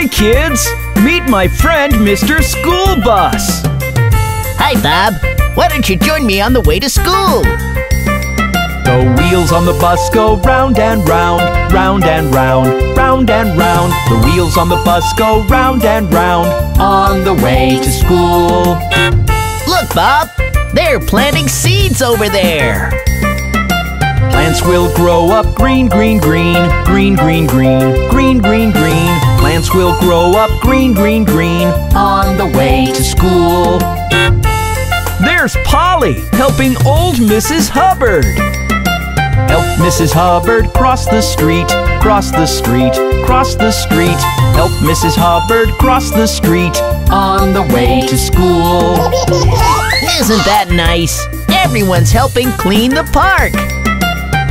Hi, kids! Meet my friend, Mr. School Bus. Hi, Bob. Why don't you join me on the way to school? The wheels on the bus go round and round, round and round, round and round. The wheels on the bus go round and round on the way to school. Look, Bob. They're planting seeds over there. Plants will grow up green, green, green, green, green, green, green, green, green. Plants will grow up green, green, green on the way to school. There's Polly helping old Mrs. Hubbard. Help Mrs. Hubbard cross the street, cross the street, cross the street. Help Mrs. Hubbard cross the street on the way to school. Isn't that nice? Everyone's helping clean the park.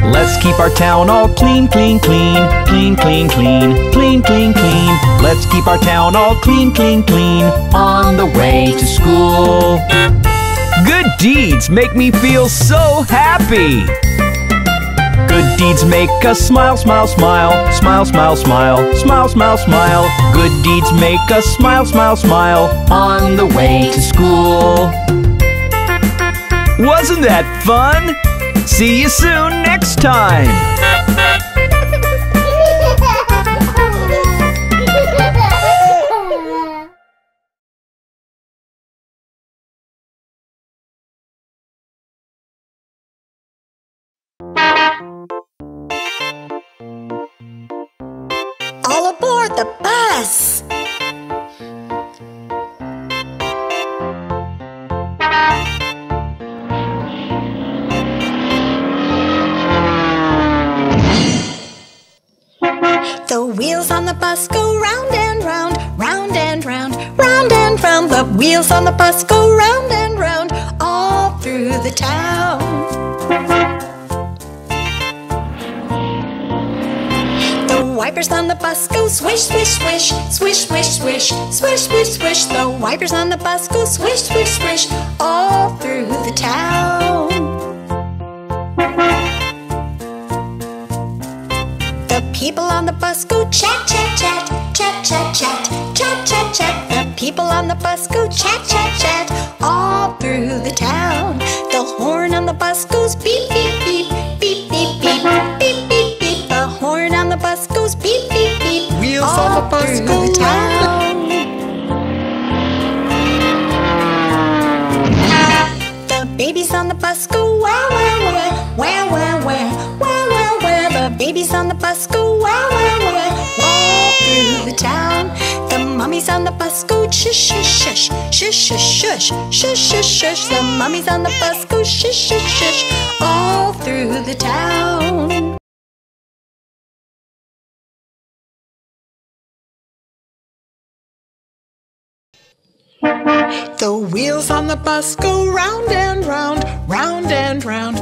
Let's keep our town all clean, clean, clean, clean, clean, clean, clean, clean, clean. Let's keep our town all clean, clean, clean on the way to school. Good deeds make me feel so happy. Good deeds make us smile, smile, smile, smile, smile, smile, smile, smile, smile. Good deeds make us smile, smile, smile on the way to school. Wasn't that fun? See you soon next time. All aboard the bus! Wheels on the bus go round and round, all through the town. The wipers on the bus go swish, swish, swish, swish, swish, swish, swish, swish, swish. The wipers on the bus go swish, swish, swish, all through the town. The people on the bus go chat, chat, chat, chat, chat, chat, chat, chat, chat. People on the bus go chat, chat, chat, all through the town. The Mummies on the bus go shush, shush, shush, shush, shush, shush, shush, shush, shush. The mummies on the bus go shush, shush, shush, all through the town. The wheels on the bus go round and round, round and round.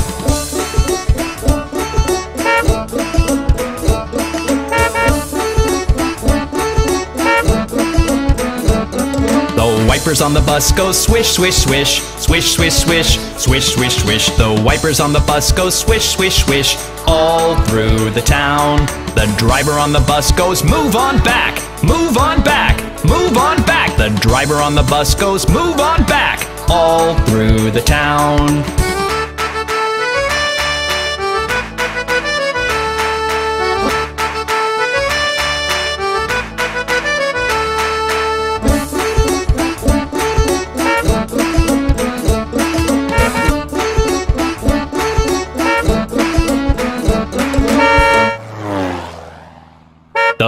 wipers on the bus go swish, swish, swish. Swish, swish, swish. Swish, swish, swish. The wipers on the bus go swish, swish, swish. All through the town. The driver on the bus goes, move on back, move on back, move on back. The driver on the bus goes, move on back. All through the town.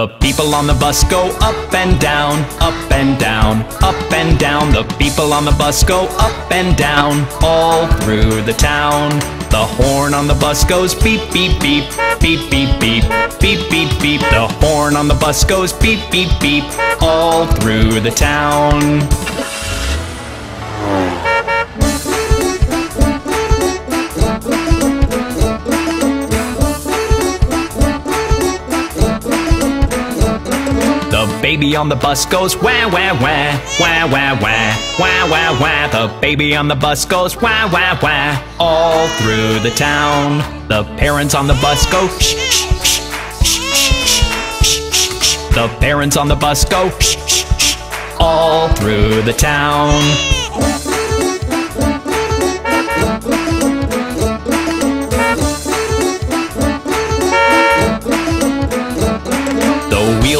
The people on the bus go up and down, up and down, up and down. The people on the bus go up and down all through the town. The horn on the bus goes beep, beep, beep, beep, beep, beep, beep, beep, beep. The horn on the bus goes beep, beep, beep, all through the town. Baby on the bus goes wah wah wah, wah wah wah, wah wah wah. The baby on the bus goes wah wah wah, all through the town. The parents on the bus go shh shh shh shh shh. The parents on the bus go shh shh shh, all through the town.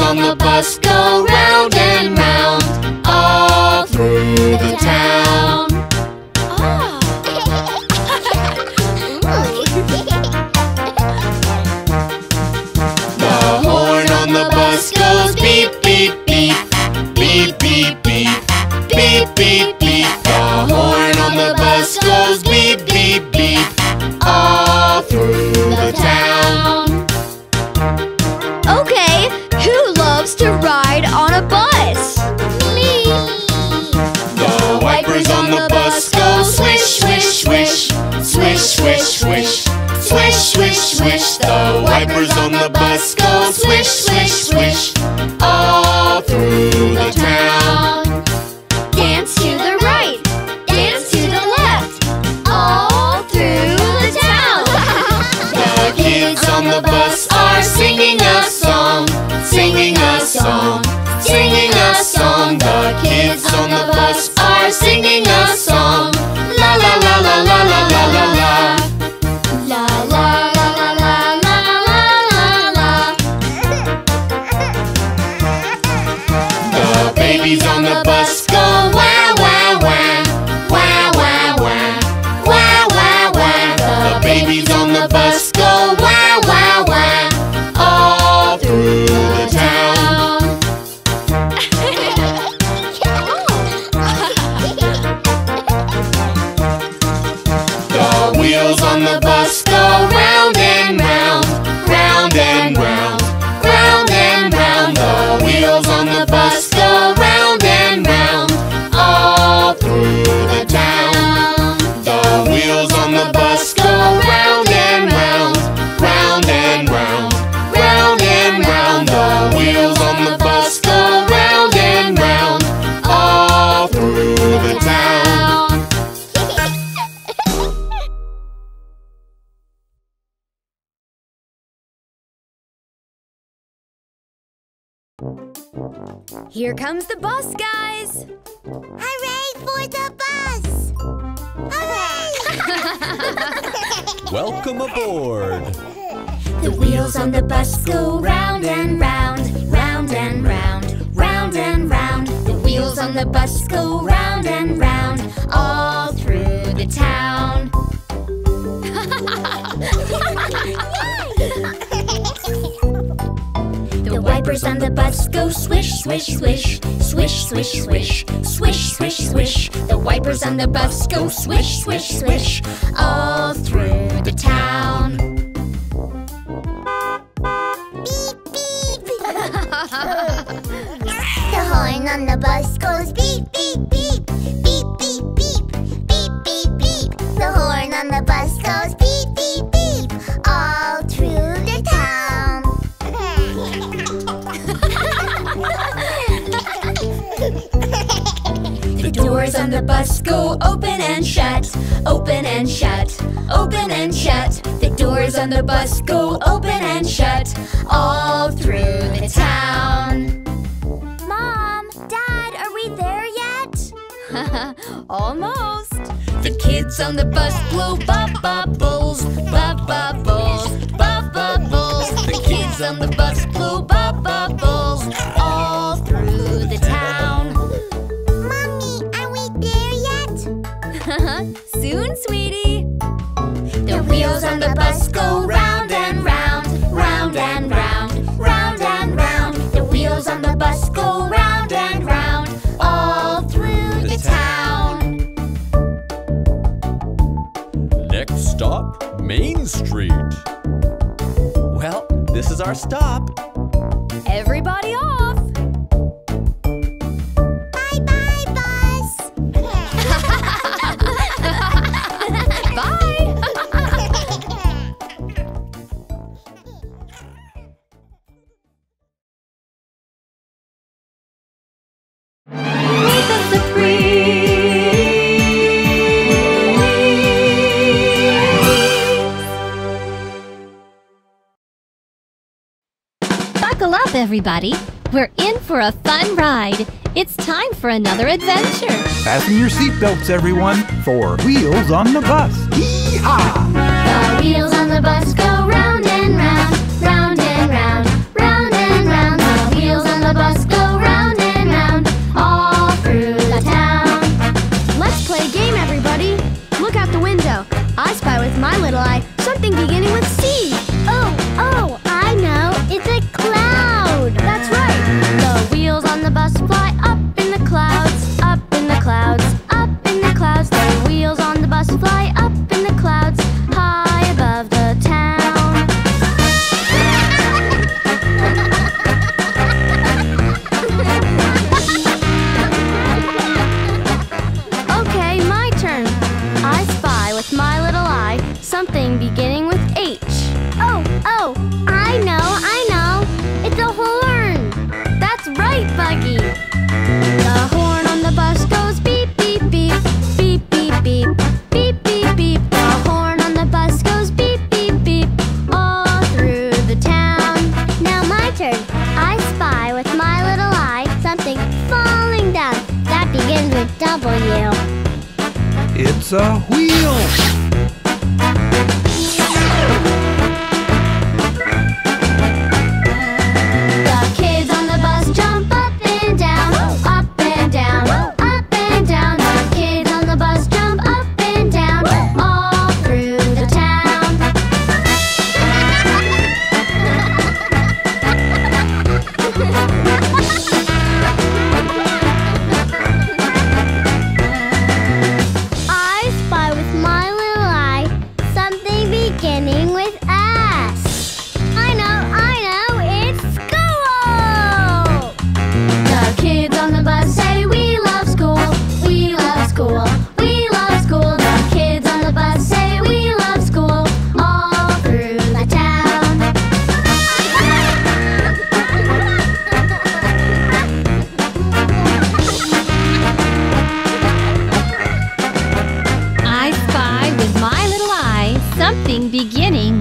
On the bus go round to ride on a bus? Me! The wipers on the bus go swish, swish, swish. Swish, swish, swish. Swish, swish, swish. The wipers on the bus go swish, swish, swish. All through the town. Dance to the right. Dance to the left. All through the town. the kids on the bus are singing us song, singing a song. The kids on the bus are singing a song. Here comes the bus, guys. Hooray for the bus! Hooray! Welcome aboard. The wheels on the bus go round and round, round and round, round and round. The wheels on the bus go round and round, all through the town. The wipers on the bus go swish, swish, swish, swish, swish, swish, swish, swish, swish. The wipers on the bus go swish, swish, swish, all through the town. Beep, beep. the horn on the bus goes beep, beep, beep, beep, beep, beep, beep, beep, beep. The horn on the bus goes the bus go open and shut, open and shut, open and shut. The doors on the bus go open and shut all through the town. Mom, Dad, are we there yet? Almost. The kids on the bus blow bub bubbles, bub bubbles, bub bubbles. The kids on the bus blow bub bubbles. our stop. everybody. We're in for a fun ride. It's time for another adventure. Fasten your seatbelts, everyone, for Wheels on the Bus. Yee-haw! The Wheels on the Bus something beginning.